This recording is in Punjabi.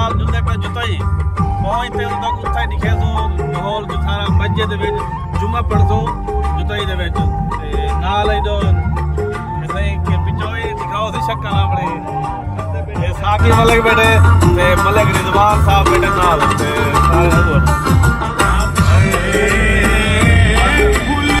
ਨਾਲ ਜੁੰਦੇ ਪਏ ਜੁਤਾਈ ਪਹੁੰਚਦੇ ਉਦੋਂ ਉੱਥੇ ਦਿਖੇ ਸੋ ਮਾਹੌਲ ਜੁਥਾਰਾ ਮਸਜਿਦ ਦੇ ਵਿੱਚ, ਜੁਮਾ ਪੜਦੋ ਜੁਤਾਈ ਦੇ ਵਿੱਚ। ਤੇ ਨਾਲ ਹੀ ਇਸੇ ਕਿ ਪਿਛੋਏ ਦਿਖਾਓ ਸੀ ਸ਼ੱਕਾਂ ਆਪਣੇ। ਇਹ ਸਾਕੀ ਮਲਕ ਬੈਠੇ ਤੇ ਮਲਕ ਰਿਜ਼ਵਾਨ ਸਾਹਿਬ ਬੈਠੇ ਨਾਲ। ਤੇ ਸਾਰੇ ਹੋਰ